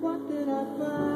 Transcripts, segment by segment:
What did I find?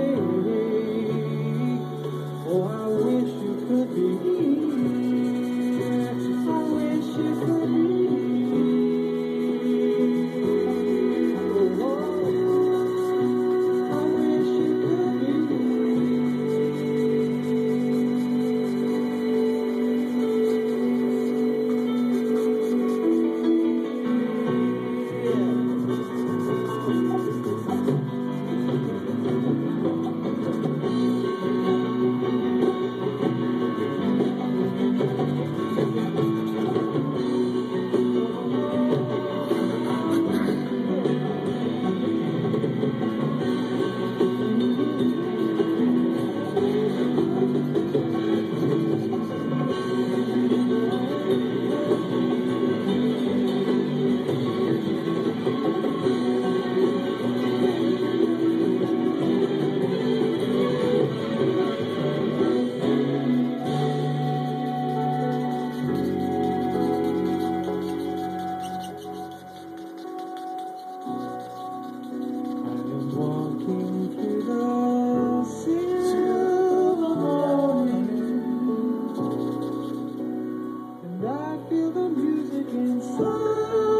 feel the music inside.